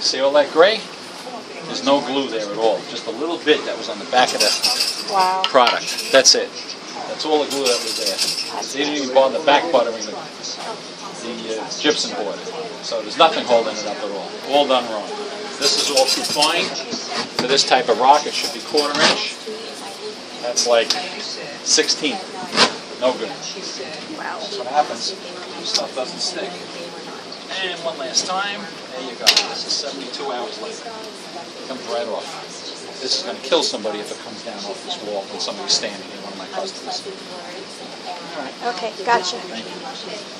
See all that gray? There's no glue there at all. Just a little bit that was on the back of the Wow. product. That's it. That's all the glue that was there. They didn't even bother back buttering the, the uh, gypsum board. So there's nothing holding it up at all. All done wrong. This is all too fine for this type of rock. It should be quarter inch. That's like 16. No good. Wow. That's what happens. Stuff doesn't stick. And one last time. There you go. This is 72 hours later. It comes right off. This is going to kill somebody if it comes down off this wall when somebody's standing in one of my customers. Okay, gotcha. Thank you.